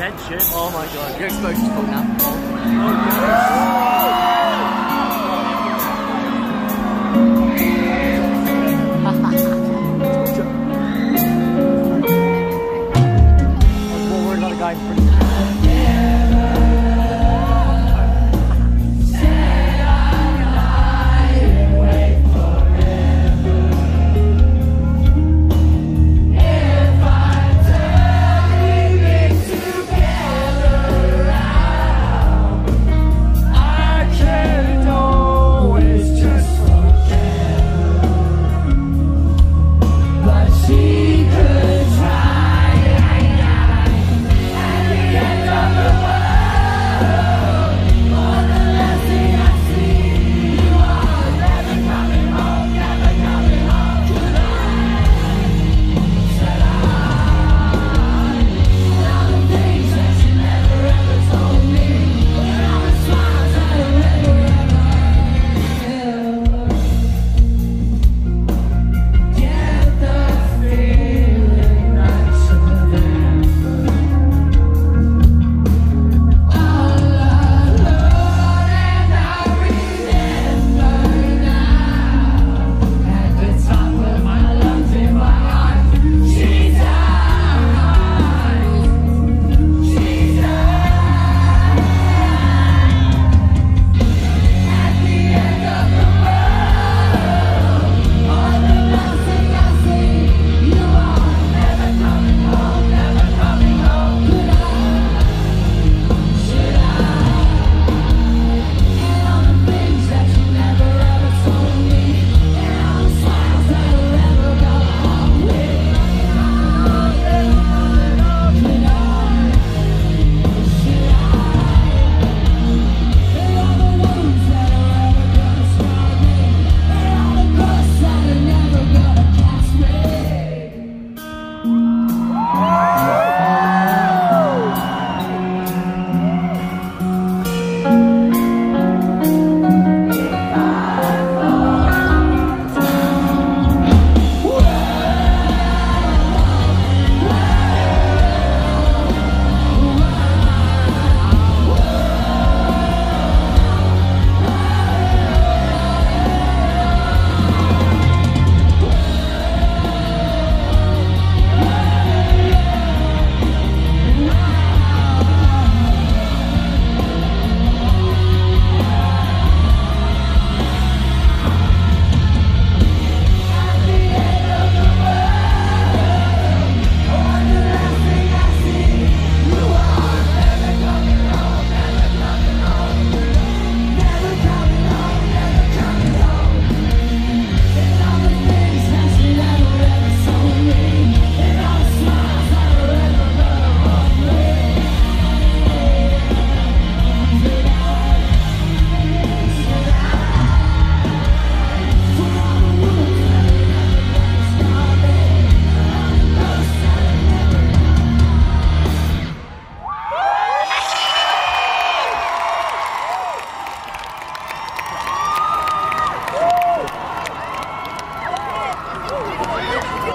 Shit. Oh my god. You're exposed to full now. Oh my god.